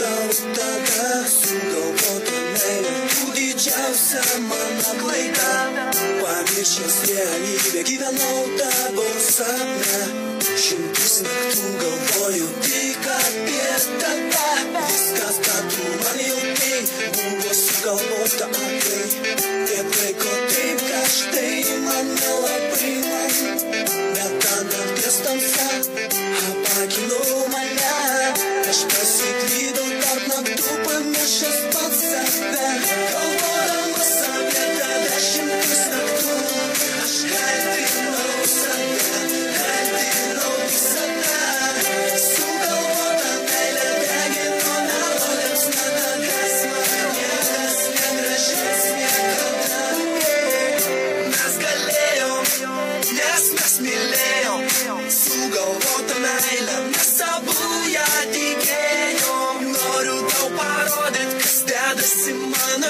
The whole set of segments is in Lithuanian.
dangaus tada sugalvota meilė tu didžiausia mano klaida pamiršęs realybę gyvenau tavo sapne šimtus naktų galvojau tik apie tave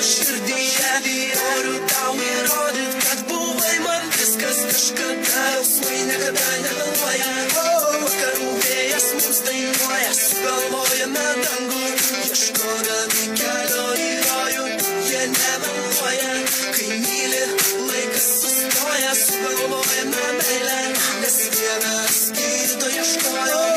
širdyje Noriu tau įrodyt, kad buvai man viskas kažkada Jausmai niekada negalvoja oh, Vakarų vėjas mums dainuoja Sugalvojame dangų Ieškodami kelio į rojų Jie nemeluoja Kai myli, laikas sustoja Sugalvojame meilę Nes vienas kito ieškojo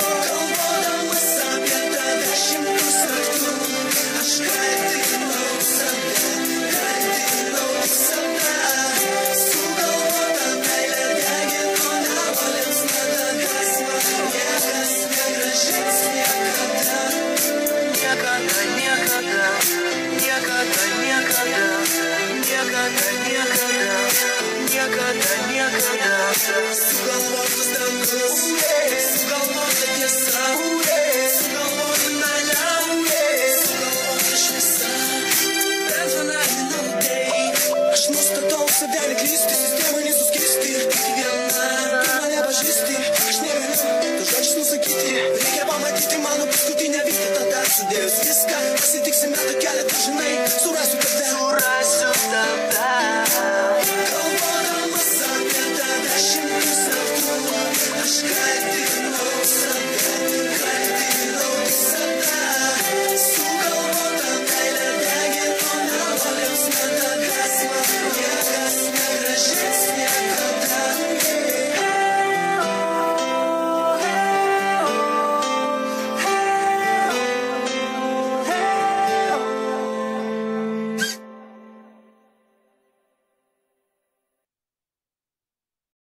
Niekada, niekada Niekada, niekada Sugalvotas dangus Sugalvota tiesa Sugalvota meilė Sugalvota šviesa Aš nustatau save neklysti Sistemai nesuskisti viena Tu mane pažįsti Aš negaliu Tu žodžius nusakyti Reikia pamatyti mano paskutinę vietą Tada sudėjus viską Pasitiksime tą kelią Tu žinai